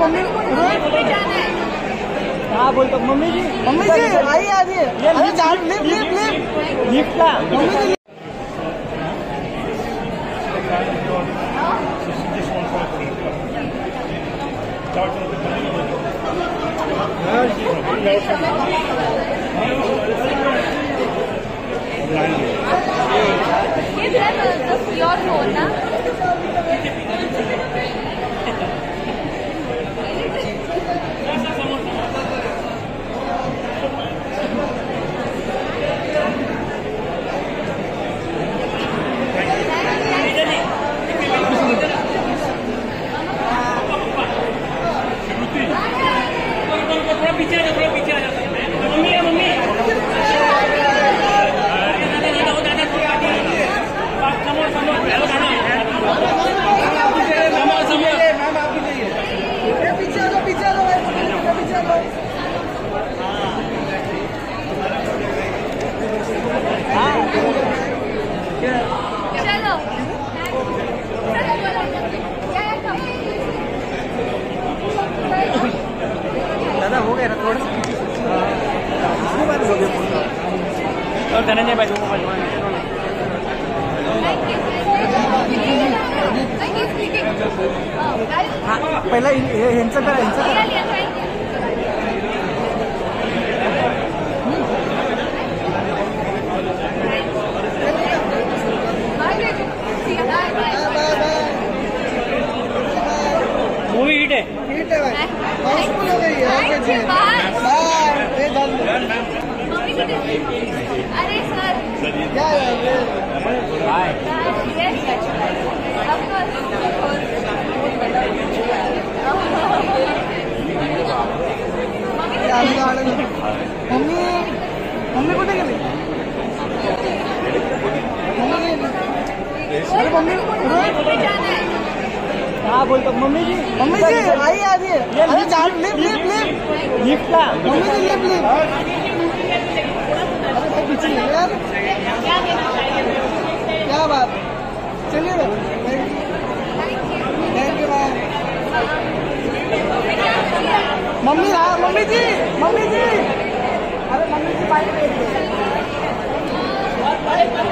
Mummy हाँ। बोलतो mummy ji mummy जी आइए आइए। अरे चार लिप लिप लिप का। Mummy ji a, your phone, na? पहिला हे- ह्यांचं करा ह्यांचं करा मूवी हिट है ठीक है भाई हाउसफुल हो गई है अरे सर है मम्मी मम्मी कुठे गेली अरे मम्मी अरे हाँ बोलतो मम्मी जी मम्मी जी आइए आइए अरे चार लिप लिप लिप लिफ्ट का मम्मी जी लिप लिप क्या बात? चलिए थैंक यू मैम मम्मी हाँ मम्मी जी मम्मी जी अरे मम्मी जी बाइक पे बाइक पे